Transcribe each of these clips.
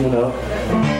you know.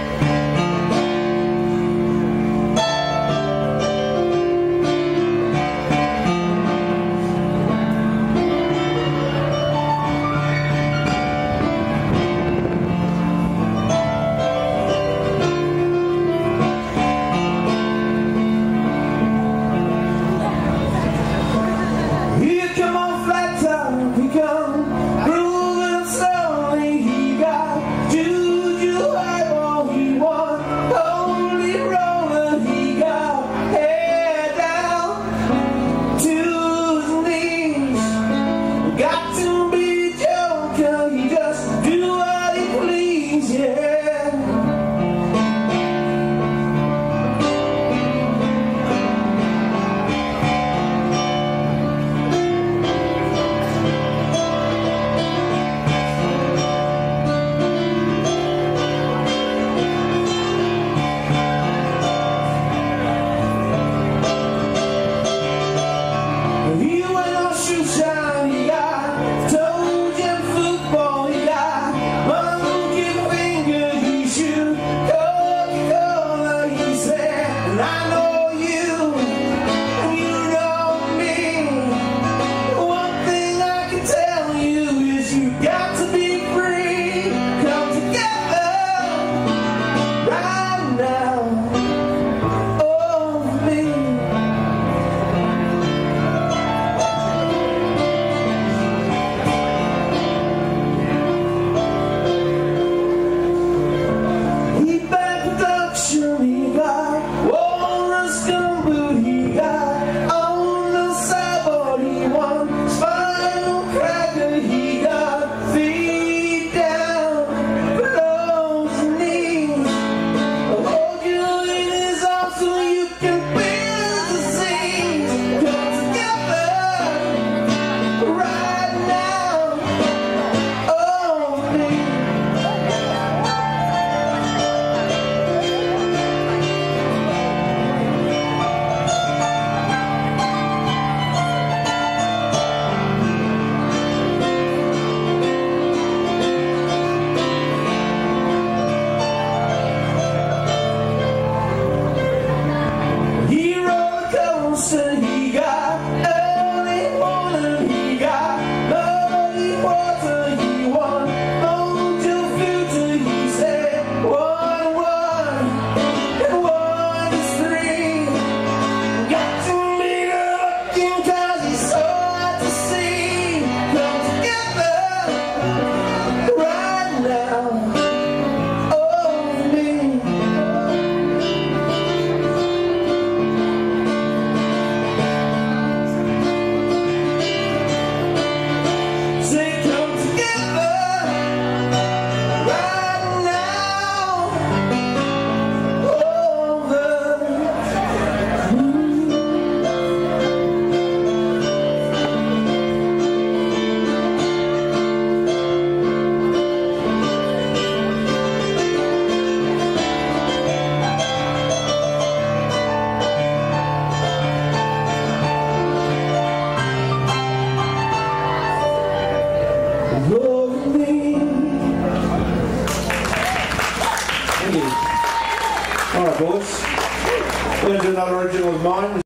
Going to do another original of mine.